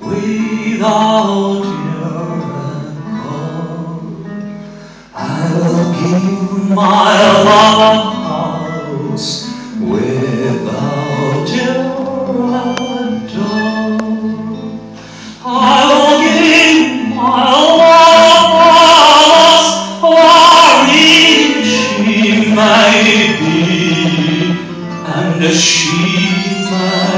without your apple. I will give my love house without your door. I will give my love house where she may be and she might.